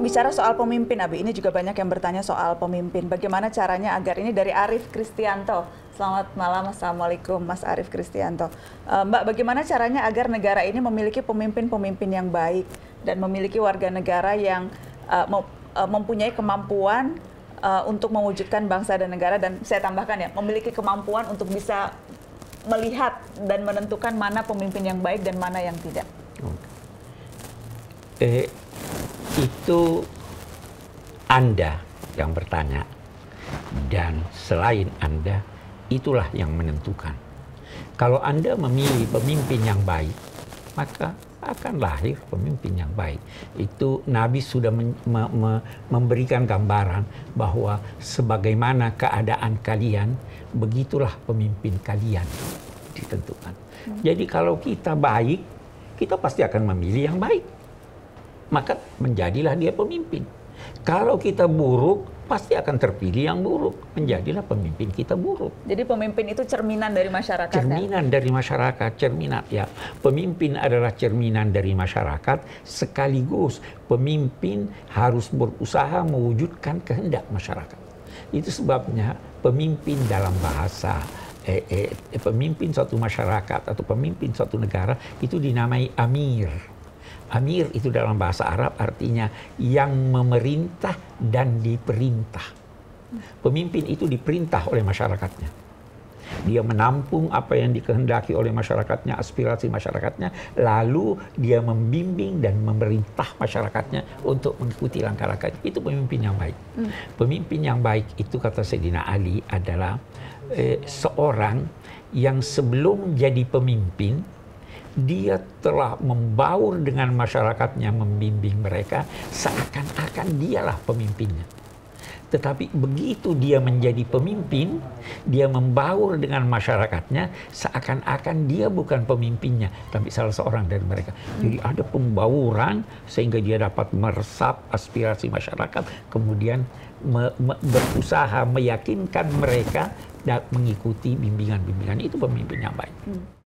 bicara soal pemimpin, Abi, ini juga banyak yang bertanya soal pemimpin. Bagaimana caranya agar ini dari Arif Kristianto. Selamat malam, Assalamualaikum Mas Arif Kristianto. Uh, Mbak, bagaimana caranya agar negara ini memiliki pemimpin-pemimpin yang baik dan memiliki warga negara yang uh, mempunyai kemampuan untuk mewujudkan bangsa dan negara dan saya tambahkan ya, memiliki kemampuan untuk bisa melihat dan menentukan mana pemimpin yang baik dan mana yang tidak. Eh, itu Anda yang bertanya dan selain Anda itulah yang menentukan. Kalau Anda memilih pemimpin yang baik, maka akan lahir pemimpin yang baik. Itu Nabi sudah men, me, me, memberikan gambaran bahwa sebagaimana keadaan kalian, begitulah pemimpin kalian ditentukan. Hmm. Jadi kalau kita baik, kita pasti akan memilih yang baik maka menjadilah dia pemimpin. Kalau kita buruk, pasti akan terpilih yang buruk. Menjadilah pemimpin kita buruk. Jadi pemimpin itu cerminan dari masyarakat. Ya? Cerminan ya? dari masyarakat, cerminan ya. Pemimpin adalah cerminan dari masyarakat sekaligus pemimpin harus berusaha mewujudkan kehendak masyarakat. Itu sebabnya pemimpin dalam bahasa eh, eh, pemimpin suatu masyarakat atau pemimpin suatu negara itu dinamai amir Amir itu dalam bahasa Arab artinya yang memerintah dan diperintah. Pemimpin itu diperintah oleh masyarakatnya. Dia menampung apa yang dikehendaki oleh masyarakatnya, aspirasi masyarakatnya, lalu dia membimbing dan memerintah masyarakatnya untuk mengikuti langkah-langkah. Itu pemimpin yang baik. Hmm. Pemimpin yang baik itu kata Sayyidina Ali adalah eh, seorang yang sebelum jadi pemimpin dia telah membaur dengan masyarakatnya, membimbing mereka, seakan-akan dialah pemimpinnya. Tetapi begitu dia menjadi pemimpin, dia membaur dengan masyarakatnya, seakan-akan dia bukan pemimpinnya, tapi salah seorang dari mereka. Jadi ada pembauran sehingga dia dapat meresap aspirasi masyarakat, kemudian me me berusaha meyakinkan mereka dan mengikuti bimbingan-bimbingan itu pemimpin yang baik. Hmm.